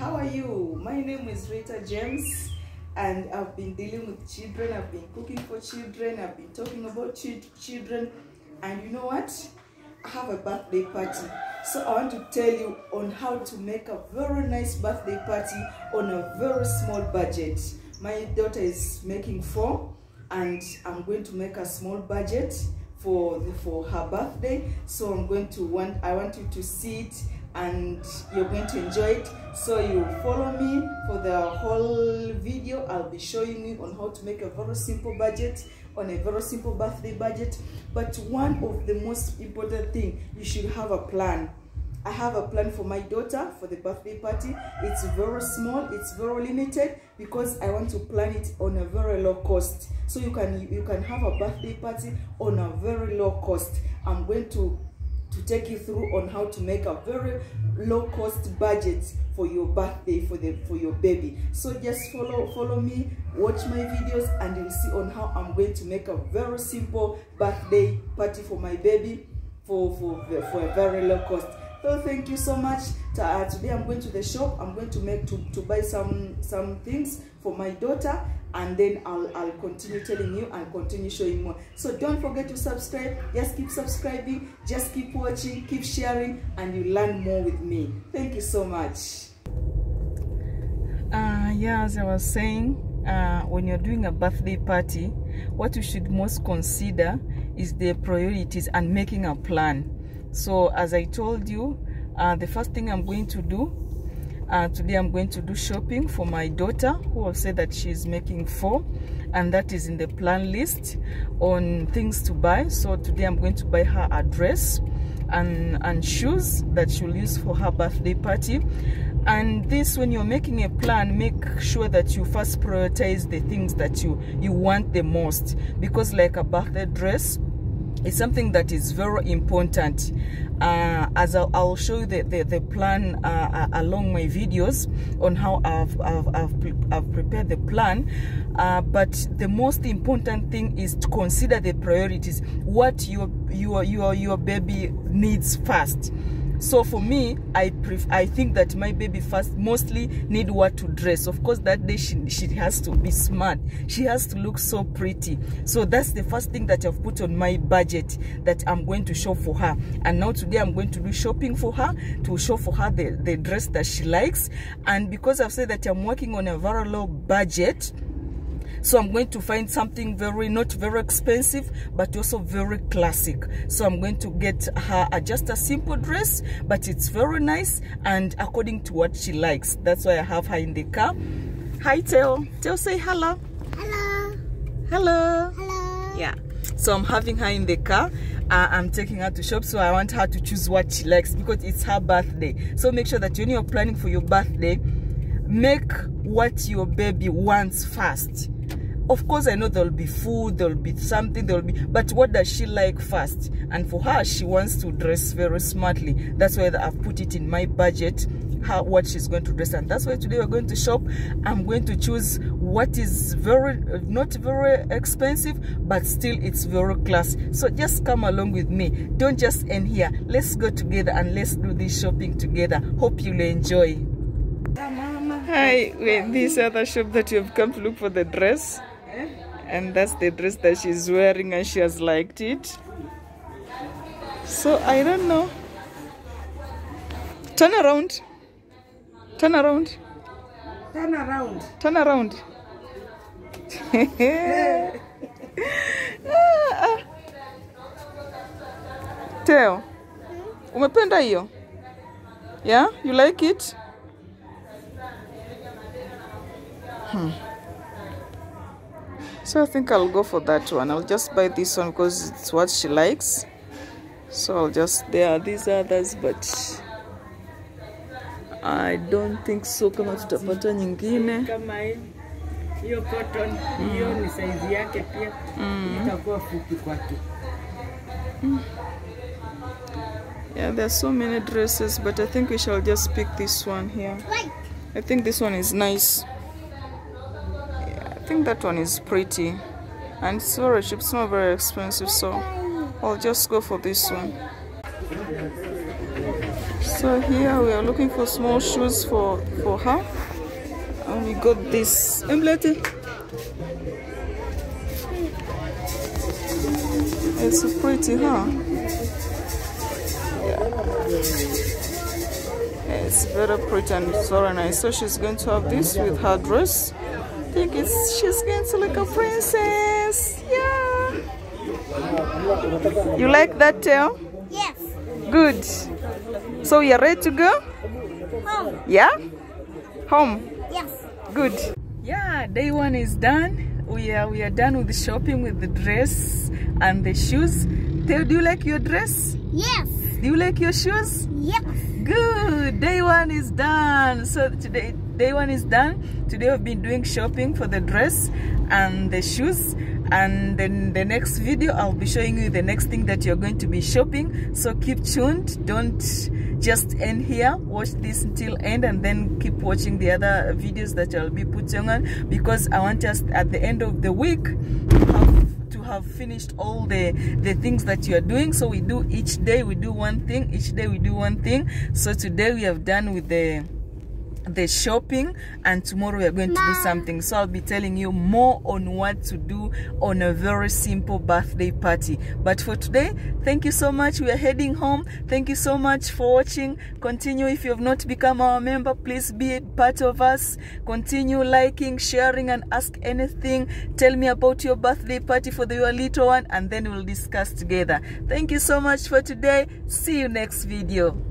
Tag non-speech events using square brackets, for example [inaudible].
how are you? My name is Ritha James, and I've been dealing with children. I've been cooking for children. I've been talking about chi- children, and you know what? I have a birthday party. So I want to tell you on how to make a very nice birthday party on a very small budget. My daughter is making four, and I'm going to make a small budget for the, for her birthday. So I'm going to want I want you to see it and you're going to enjoy it. So you follow me for the whole video. I'll be showing you on how to make a very simple budget on a very simple birthday budget. But one of the most important thing, you should have a plan. I have a plan for my daughter for the birthday party. It's very small, it's very limited because I want to plan it on a very low cost. So you can you can have a birthday party on a very low cost. I'm going to to take you through on how to make a very low cost budget for your birthday for the for your baby. So just follow follow me watch my videos and you'll see on how i'm going to make a very simple birthday party for my baby for for for a very low cost. So thank you so much. Uh, today i'm going to the shop. I'm going to make to, to buy some some things for my daughter and then I'll, I'll continue telling you and continue showing more. So don't forget to subscribe. Just keep subscribing. Just keep watching keep sharing and you learn more with me. Thank you so much. Uh, yeah as i was saying uh, when you're doing a birthday party what you should most consider is the priorities and making a plan. So as i told you uh, the first thing i'm going to do uh, today i'm going to do shopping for my daughter who will say that she's making four and that is in the plan list on things to buy. So today i'm going to buy her a dress and and shoes that she'll use for her birthday party. And this when you're making a plan make sure that you first prioritize the things that you you want the most. Because like a birthday dress is something that is very important. Uh, as I'll, I'll, show you the, the, the plan uh, uh, along my videos on how I've, I've, I've, pre I've prepared the plan. Uh, but the most important thing is to consider the priorities what your your your, your baby needs first so for me i pref- i think that my baby first mostly need what to dress. Of course that day she, she has to be smart. She has to look so pretty. So that's the first thing that i've put on my budget that i'm going to shop for her. And now today i'm going to do shopping for her to shop for her the, the dress that she likes. And because i've said that i'm working on a very low budget so i'm going to find something very not very expensive but also very classic. So i'm going to get her a, just a simple dress but it's very nice and according to what she likes. That's why i have her in the car. Hi Teo. Teo say hello. Hello. hello. Hello. yeah. So i'm having her in the car. Uh, i'm taking her to shop so i want her to choose what she likes because it's her birthday. So make sure that when you're planning for your birthday make what your baby wants first of course i know there'll be food there'll be something there'll be but what does she like first? And for her she wants to dress very smartly. That's why i've put it in my budget how what she's going to dress. And that's why today we're going to shop. I'm going to choose what is very not very expensive but still it's very class so just come along with me. Don't just end here. Let's go together and let's do this shopping together. Hope you'll enjoy. Hi, wait, this other shop that you've come to look for the dress. And that's the dress that she's wearing and she has liked it. So I don't know. Turn around. Turn around. Turn around. Turn around. [laughs] Teo, umependa hiyo? Yeah, you like it? Hmm. So I think I'll go for that one. I'll just buy this one because it's what she likes. So I'll just, there are these others, but I don't think so kama tutapata nyingine. Kama hii hiyo cotton hiyo ni size yake pia mm. itakuwa fupi kwake. Yeah, there are so many dresses, but I think we shall just pick this one here. I think this one is nice. Think that one is pretty. And it's very cheap, it's not very expensive, so I'll just go for this one. So here we are looking for small shoes for for her, and we got this. Emblete. It's pretty, huh? Yeah. It's very pretty and it's very nice. So she's going to have this with her dress. I think it's she's going to look a princess. Yeah. You like that tail? Yes. Good. So you're ready to go? Home. Yeah? Home. Yes. Good. Yeah, day one is done. We are we are done with the shopping with the dress and the shoes. Teo, do you like your dress? Yes. Do you like your shoes? Yes. Good. Day one is done. So today day one is done. Today i've been doing shopping for the dress and the shoes. And then the next video I'll be showing you the next thing that you're going to be shopping. So keep tuned. Don't just end here. Watch this until end and then keep watching the other videos that I'll be putting on because I want us at the end of the week to have finished all the the things that you are doing so we do each day we do one thing each day we do one thing so today we have done with the the shopping and tomorrow we are going to do something. So i'll be telling you more on what to do on a very simple birthday party. But for today thank you so much. We are heading home. Thank you so much for watching. Continue if you have not become our member please be part of us. Continue liking sharing and ask anything. Tell me about your birthday party for the, your little one and then we'll discuss together. Thank you so much for today. See you next video